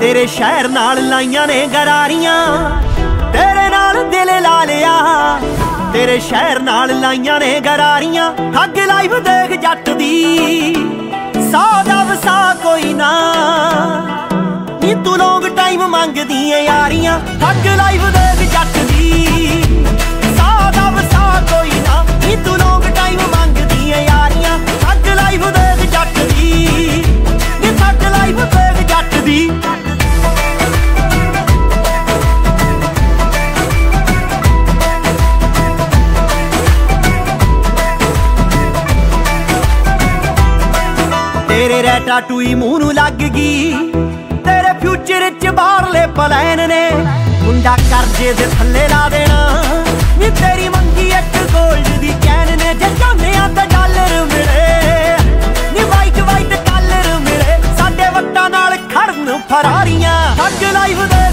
ਤੇਰੇ ਸ਼ਹਿਰ ਨਾਲ ਲਾਈਆਂ ਨੇ ਗਰਾਰੀਆਂ। ਤੇਰੇ ਨਾਲ ਦਿਲ ਲਾ ਲਿਆ। ਤੇਰੇ ਸ਼ਹਿਰ ਨਾਲ ਲਾਈਆਂ ਨੇ ਗਰਾਰੀਆਂ। ਠੱਗ ਲਾਈਵ ਦੇਖ ਜੱਟ ਦੀ। ਸਾ ਦਾ ਵਸਾ ਕੋਈ ਨਾ। ਨੀ ਤੂੰ ਲੋਂਗ ਟਾਈਮ ਮੰਗਦੀ ਏ ਯਾਰੀਆਂ। ਠੱਗ ਲਾਈਵ ਦੇਖ ਤੇਰੇ ਰੈ ਟਾਟੂਈ ਮੂੰਹ ਨੂੰ ਲੱਗ ਗਈ। ਤੇਰੇ ਫਿਊਚਰ ਚ ਬਾਹਰਲੇ ਪਲਾਨ ਨੇ। ਮੁੰਡਾ ਕਰਜੇ ਦੇ ਥੱਲੇ ਲਾ ਦੇਣਾ। ਨੀ ਤੇਰੀ ਮੰਗੀ ਇੱਕ 골ਡ ਦੀ ਕੈਨ ਨੇ। ਜੇ ਚਾਹੁੰਦੇ ਆ ਤਾਂ ਡਾਲਰ ਮਿਲੇ। ਨੀ ਵਾਈਟ ਵਾਈਟ ਕਾਲਰ ਮਿਲੇ। ਸਾਡੇ ਵੱਟਾਂ ਨਾਲ ਖੜਨ ਫਰਾਰੀਆਂ। ਠੱਗ ਲਾਈਵ ਦੇ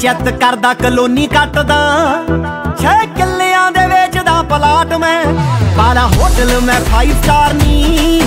ਚਿੱਤ ਕਰਦਾ, ਕਲੋਨੀ ਕੱਟਦਾ। ਛੇ ਕਿੱਲਿਆਂ ਦੇ ਵੇਚਦਾ ਪਲਾਟ ਮੈਂ ਬਾਲਾ ਹੋਟਲ ਮੈਂ 5 ਸਟਾਰ ਨਹੀਂ